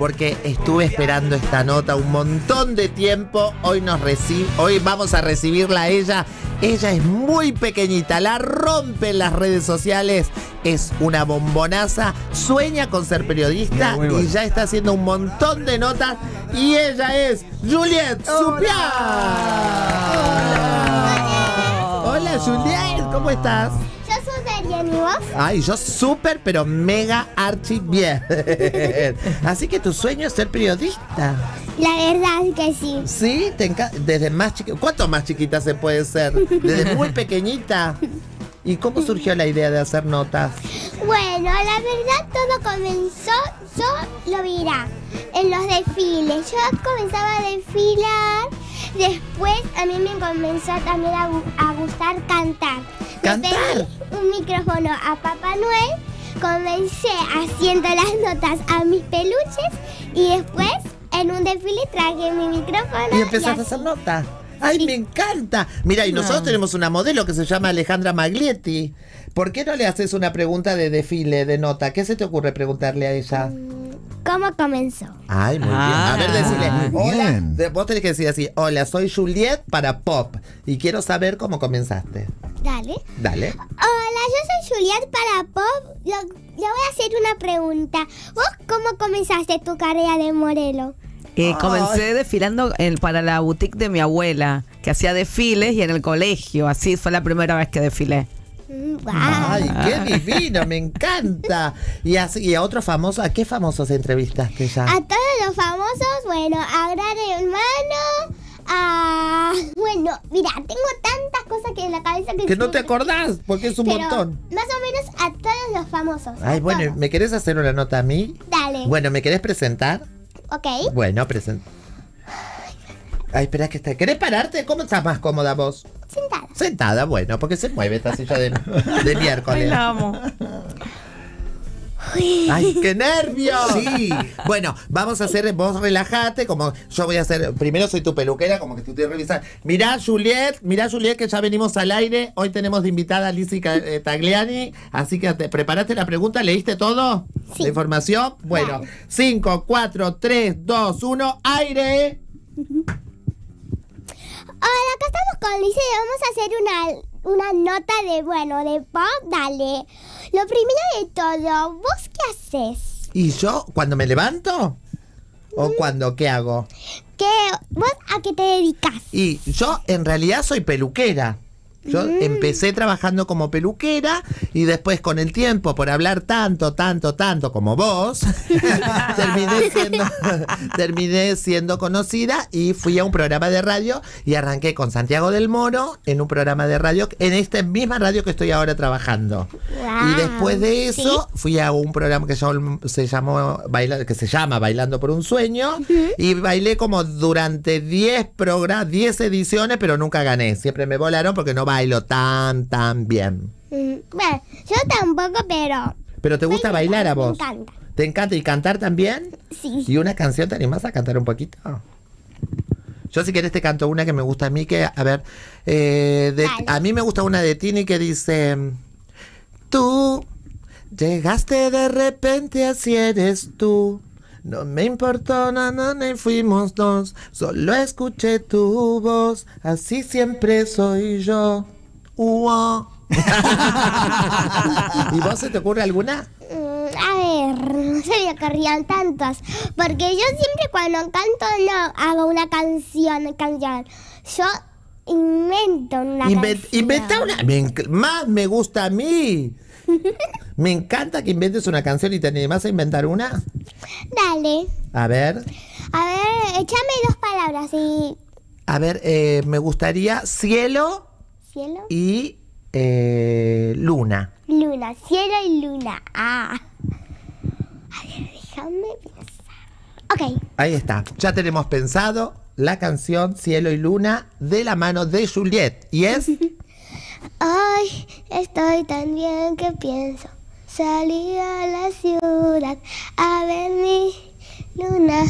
porque estuve esperando esta nota un montón de tiempo. Hoy nos recibe, hoy vamos a recibirla a ella. Ella es muy pequeñita, la rompe en las redes sociales, es una bombonaza, sueña con ser periodista bueno. y ya está haciendo un montón de notas. Y ella es Juliet Supiá. Hola Juliet, ¿cómo estás? Yo soy bien, ¿y vos? Ay, yo súper, pero mega archi bien. Así que tu sueño es ser periodista. La verdad es que sí. Sí, te desde más chiquita. ¿Cuánto más chiquita se puede ser? Desde muy pequeñita. ¿Y cómo surgió la idea de hacer notas? Bueno, la verdad todo comenzó, yo lo dirá, en los desfiles. Yo comenzaba a desfilar, después a mí me comenzó también a gustar cantar. ¿Cantar? pedí un micrófono a Papá Noel, comencé haciendo las notas a mis peluches y después en un desfile traje mi micrófono. Y empezaste a así. hacer notas. ¡Ay, me encanta! Mira, y nosotros tenemos una modelo que se llama Alejandra Maglietti. ¿Por qué no le haces una pregunta de desfile, de nota? ¿Qué se te ocurre preguntarle a ella? ¿Cómo comenzó? Ay, muy Ah, bien. A ver, decirle, muy hola. bien. Vos tenés que decir así, hola, soy Juliet para Pop. Y quiero saber cómo comenzaste. Dale. Dale. Hola, yo soy Juliet para Pop. Lo- le voy a hacer una pregunta. ¿Vos cómo comenzaste tu carrera de modelo? Eh, comencé desfilando en- para la boutique de mi abuela, que hacía desfiles y en el colegio. Así fue la primera vez que desfilé. Mm, guau. Ay, qué divino, me encanta. Y, así, y a otros famosos, ¿a qué famosos entrevistaste ya? A todos los famosos, bueno, a Gran Hermano, a... Bueno, mira, tengo tantas cosas que en la cabeza que... Que no te acordás, porque es un pero montón. Más o menos a todos los famosos. Ay, bueno, todos. ¿me querés hacer una nota a mí? Dale. Bueno, ¿me querés presentar? Ok. Bueno, presenta. Ay, espera que está. ¿Querés pararte? ¿Cómo estás más cómoda vos? Sentada. Sentada, bueno, porque se mueve esta silla de, de miércoles. amo. ¡Ay, qué nervios! Sí. Bueno, vamos a hacer, vos relajate, como yo voy a hacer, primero soy tu peluquera, como que te estoy revisando. Mirá, Juliet, mirá, Juliet, que ya venimos al aire. Hoy tenemos de invitada a Lizzy eh, Tagliani. Así que te preparaste la pregunta, ¿leíste todo? Sí. ¿La información? Bueno, Dale. 5, 4, 3, 2, 1, aire. Hola, acá estamos con Lice y vamos a hacer una, una nota de, bueno, de pop. Dale. Lo primero de todo, ¿vos qué haces? ¿Y yo cuando me levanto? ¿O cuando qué hago? ¿Qué, ¿Vos a qué te dedicas? Y yo en realidad soy peluquera. Yo empecé trabajando como peluquera y después con el tiempo, por hablar tanto, tanto, tanto como vos, terminé, siendo, terminé siendo conocida y fui a un programa de radio y arranqué con Santiago del Moro en un programa de radio, en esta misma radio que estoy ahora trabajando. y Guau, después de eso ¿sí? fui a un programa que se llamó Baila- que se llama Bailando por un sueño y bailé como durante 10 programas, 10 ediciones, pero nunca gané. Siempre me volaron porque no bailo tan tan bien. Mm, Bueno, yo tampoco, pero... Pero te gusta bailar a me vos? encanta. ¿Te encanta y cantar también? Sí. ¿Y una canción te animás a cantar un poquito? Yo si querés te canto una que me gusta a mí, que, a ver, eh, de- a mí me gusta una de Tini que dice, tú llegaste de repente, así eres tú. No me importó nada, ni fuimos dos, solo escuché tu voz, así siempre soy yo. Uo. ¿Y vos se te ocurre alguna? Mm, A ver, no se me ocurrían tantos. Porque yo siempre cuando canto no hago una canción, canción. Yo invento una canción. inventa una. me más me gusta a mí. Me encanta que inventes una canción y te animás a inventar una. Dale. A ver, A ver, échame dos palabras y... a ver, eh, me gustaría cielo Cielo, y eh, luna. luna, cielo y luna. Ah. A ver, déjame pensar. Ok. Ahí está. Ya tenemos pensado la canción Cielo y Luna de la mano de Juliet. Y es. Ay, estoy tan bien que pienso salir a la ciudad a ver mi luna.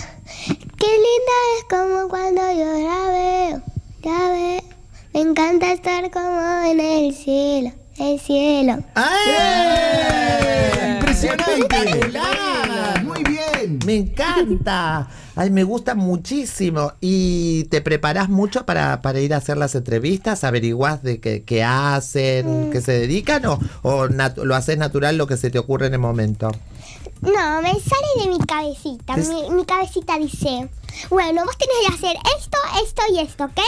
Qué linda es como cuando yo la veo, la veo. Me encanta estar como en el cielo, el cielo. ¡Ay! ¡Impresionante! Me encanta. Ay, me gusta muchísimo. ¿Y te preparás mucho para, para ir a hacer las entrevistas? ¿Averiguás de qué, qué hacen, qué se dedican? ¿O, o lo haces natural lo que se te ocurre en el momento? No, me sale de mi cabecita. Mi, mi cabecita dice, bueno, vos tenés que hacer esto, esto y esto, ¿ok?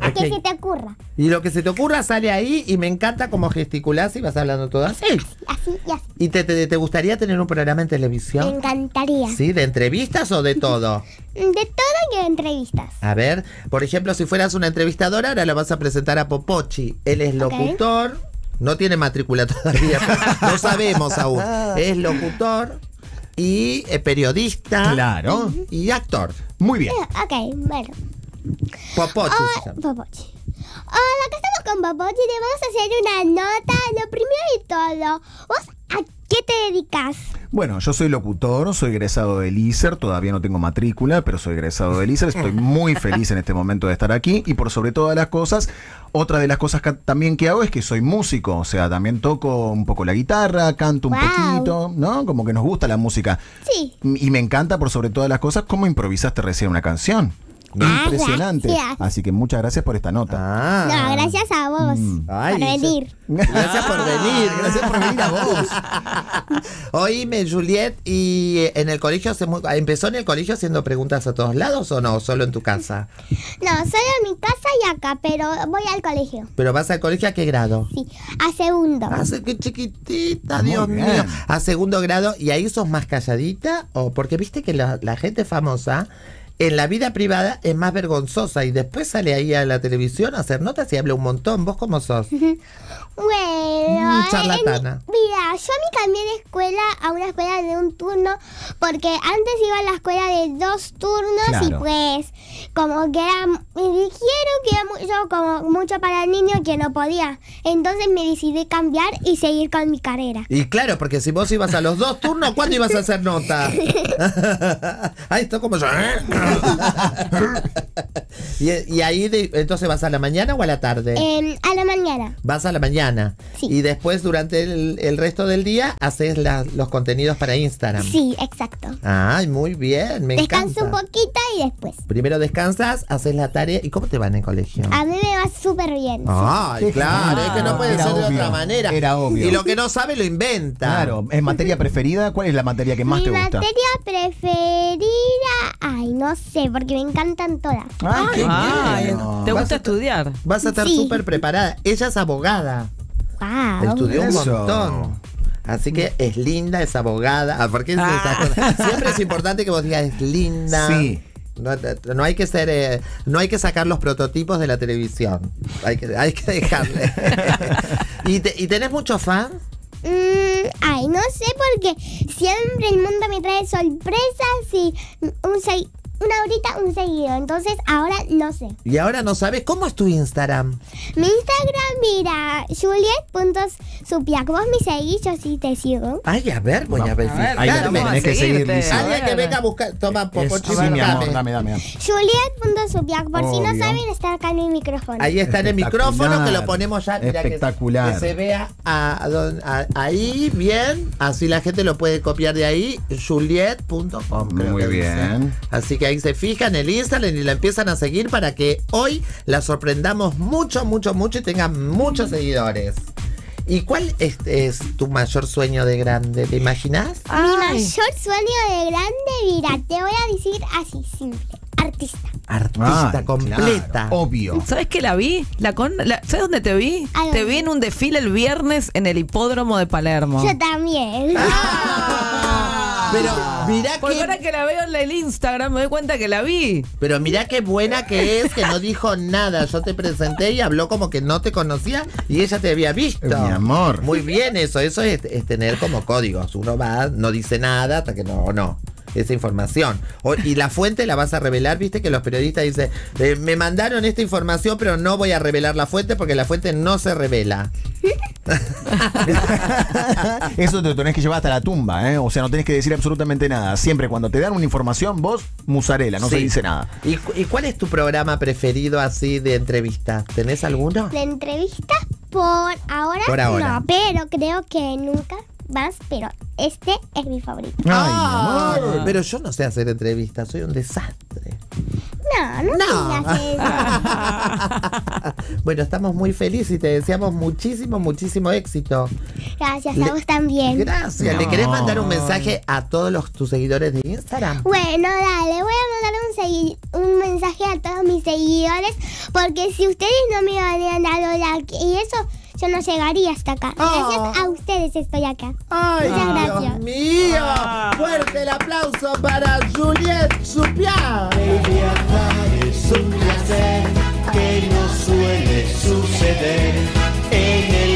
A que se te ocurra. Y lo que se te ocurra sale ahí y me encanta cómo gesticulás y vas hablando todo así. Así y así. ¿Y te, te, te gustaría tener un programa en Me televisión? encantaría. ¿Sí? ¿De entrevistas o de todo? De todo y de entrevistas. A ver, por ejemplo, si fueras una entrevistadora, ahora la vas a presentar a Popochi. Él es locutor, no tiene matrícula todavía, no sabemos aún. Es locutor y eh, periodista Claro. y actor. Muy bien. Eh, Ok, bueno. Popochi se Hola, llama. Popochi. Hola, acá estamos con Popochi. Te vamos a hacer una nota. Lo primero de todo, ¿vos a qué te dedicas? Bueno, yo soy locutor, soy egresado del ISER, todavía no tengo matrícula, pero soy egresado del ISER, estoy muy feliz en este momento de estar aquí y por sobre todas las cosas, otra de las cosas que también que hago es que soy músico, o sea, también toco un poco la guitarra, canto un Wow. poquito, ¿no? Como que nos gusta la música. Sí. Y me encanta por sobre todas las cosas cómo improvisaste recién una canción. Ah, Impresionante. gracias. Así que muchas gracias por esta nota. Ah. No, gracias a vos Ay, por dice- venir. Gracias por venir, Gracias por venir a vos. Oíme, Juliet, ¿y eh, en el colegio hace muy- empezó en el colegio haciendo preguntas a todos lados o no? Solo en tu casa. No, solo en mi casa y acá, pero voy al colegio. ¿Pero vas al colegio a qué grado? Sí, a segundo. Hace que chiquitita, Muy Dios bien. mío. A segundo grado, ¿y ahí sos más calladita? ¿O porque viste que la, la gente famosa en la vida privada es más vergonzosa y después sale ahí a la televisión a hacer notas y habla un montón? ¿Vos cómo sos? Bueno, Mm, en- charlatana. mira, yo me cambié de escuela a una escuela de un turno porque antes iba a la escuela de dos turnos y pues como que era, me dijeron que era mucho, como mucho para el niño que no podía. Entonces me decidí cambiar y seguir con mi carrera. Y claro, porque si vos ibas a los dos turnos, ¿cuándo ibas a hacer nota? Ay, esto como yo. y, y ahí, de- entonces, ¿vas a la mañana o a la tarde? Em, a la mañana. Vas a la mañana. Sí. Y después, durante el, el resto del día, haces la- los contenidos para Instagram. Sí, exacto. Ay, muy bien, me Descanso encanta. un poquito y después. Primero descansas, haces la tarea. ¿Y cómo te va en el colegio? A mí me va súper bien. Ay, claro, es que no puede Era ser de otra manera. era obvio. Y lo que no sabe lo inventa. Claro, ¿es materia preferida? ¿Cuál es la materia que más Mi te gusta? materia preferida, ay, no sé, porque me encantan todas. Ay, qué. ¿te Vas gusta a- estudiar? Vas a estar Sí. súper preparada. Ella es abogada. Wow. Estudió un Eso. montón. Así que es linda, es abogada. Ah, ¿Por qué Ah. Siempre es importante que vos digas es linda. Sí. No, no hay que ser, eh, no hay que sacar los prototipos de la televisión. Hay que, hay que dejarle. ¿Y, te- ¿Y tenés muchos fans? Mm, ay, no sé porque siempre el mundo me trae sorpresas y un sei- una horita, un seguido. Entonces ahora no sé. Y ahora no sabes cómo es tu Instagram. Mi Instagram, mira, juliet.supiac. Vos me seguís, yo sí te sigo. Ay, a ver, voy a ver. Ahí la a tenés que seguir. Lisa. Alguien A que ver. venga a buscar. Toma, Popochi, Sí, mi amor, dame, dame. dame. Juliet.supiac. Por si no Obvio. saben, está acá en mi micrófono. Ahí está en el Espectacular. micrófono que lo ponemos ya. mira, que- Espectacular. Que, se vea a- a don- a- ahí bien. Así la gente lo puede copiar de ahí. Juliet.com. creo Muy que dice. bien. Así que ahí se fijan en el Instagram y la empiezan a seguir para que hoy la sorprendamos mucho, mucho, mucho y tenga muchos seguidores. ¿Y cuál es, es tu mayor sueño de grande? ¿Te imaginas? Mi Ay. mayor sueño de grande, mira, te voy a decir así, simple. Artista. Artista Ay, completa. claro, obvio. ¿Sabes que la vi? La con, la- ¿Sabes dónde te vi? Te vi en un desfile el viernes en el hipódromo de Palermo. Yo también. Ah, pero mirá Porque que ahora que la veo en el Instagram me doy cuenta que la vi. Pero mirá qué buena que es, que no dijo nada. Yo te presenté y habló como que no te conocía y ella te había visto. Mi amor. Muy bien eso, eso es, es tener como códigos. Uno va, no dice nada hasta que no, no. Esa información. O- y la fuente la vas a revelar, viste que los periodistas dicen, eh, me mandaron esta información, pero no voy a revelar la fuente porque la fuente no se revela. Eso te lo tenés que llevar hasta la tumba, ¿eh? O sea, no tenés que decir absolutamente nada. Siempre cuando te dan una información, vos, musarela, no se dice nada. ¿Y, y cuál es tu programa preferido así de entrevista? ¿Tenés alguno? De entrevista por ahora, Por ahora. no, pero creo que nunca más, pero este es mi favorito. Ay, mi amor. pero yo no sé hacer entrevistas, soy un desastre. No, no, No. digas eso. bueno, estamos muy felices y te deseamos muchísimo, muchísimo éxito. Gracias Le- a vos también. Gracias. ¿Le querés mandar un mensaje a todos los, tus seguidores de Instagram? Bueno, dale, voy a mandar un, un mensaje a todos mis seguidores porque si ustedes no me hubieran dado like y eso, yo no llegaría hasta acá. Oh. Gracias a ustedes estoy acá. ¡Ay, Muchas Dios gracias. mío! Fuerte el aplauso para Juliette Supiat. Viajar es un placer que no suele suceder en el